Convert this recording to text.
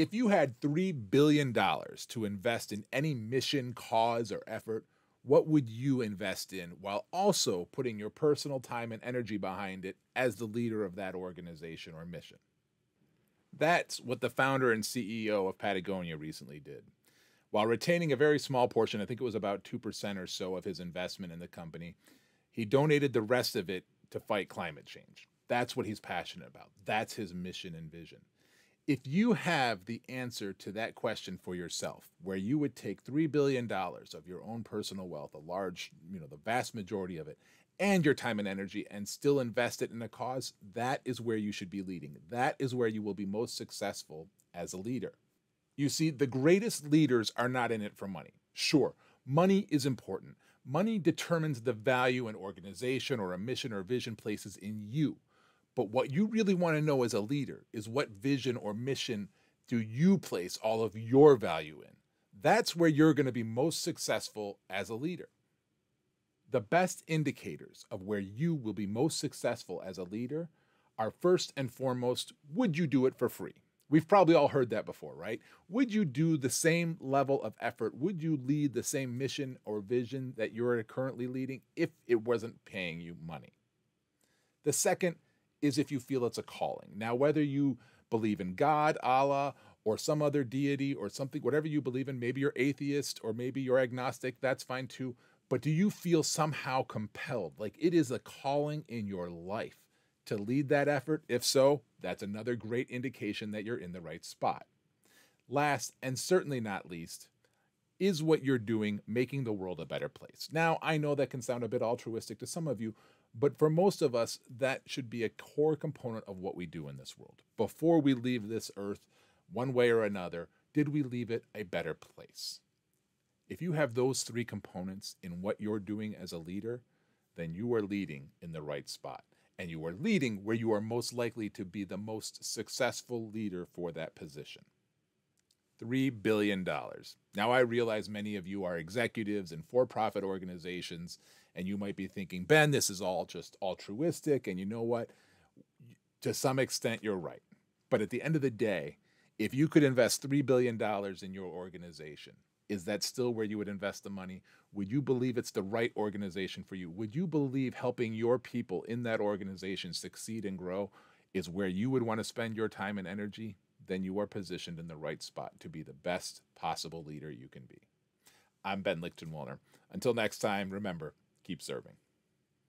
If you had $3 billion to invest in any mission, cause, or effort, what would you invest in while also putting your personal time and energy behind it as the leader of that organization or mission? That's what the founder and CEO of Patagonia recently did. While retaining a very small portion, I think it was about 2% or so of his investment in the company, he donated the rest of it to fight climate change. That's what he's passionate about. That's his mission and vision if you have the answer to that question for yourself, where you would take $3 billion of your own personal wealth, a large, you know, the vast majority of it, and your time and energy, and still invest it in a cause, that is where you should be leading. That is where you will be most successful as a leader. You see, the greatest leaders are not in it for money. Sure, money is important. Money determines the value an organization or a mission or vision places in you. But what you really want to know as a leader is what vision or mission do you place all of your value in? That's where you're going to be most successful as a leader. The best indicators of where you will be most successful as a leader are first and foremost would you do it for free? We've probably all heard that before, right? Would you do the same level of effort? Would you lead the same mission or vision that you're currently leading if it wasn't paying you money? The second is if you feel it's a calling. Now, whether you believe in God, Allah, or some other deity or something, whatever you believe in, maybe you're atheist or maybe you're agnostic, that's fine too. But do you feel somehow compelled, like it is a calling in your life to lead that effort? If so, that's another great indication that you're in the right spot. Last, and certainly not least, is what you're doing making the world a better place? Now, I know that can sound a bit altruistic to some of you, but for most of us, that should be a core component of what we do in this world. Before we leave this earth, one way or another, did we leave it a better place? If you have those three components in what you're doing as a leader, then you are leading in the right spot. And you are leading where you are most likely to be the most successful leader for that position. $3 billion. Now, I realize many of you are executives in for profit organizations and you might be thinking, Ben, this is all just altruistic. And you know what? To some extent, you're right. But at the end of the day, if you could invest $3 billion in your organization, is that still where you would invest the money? Would you believe it's the right organization for you? Would you believe helping your people in that organization succeed and grow is where you would want to spend your time and energy? Then you are positioned in the right spot to be the best possible leader you can be. I'm Ben Lichtenwalner. Until next time, remember, keep serving.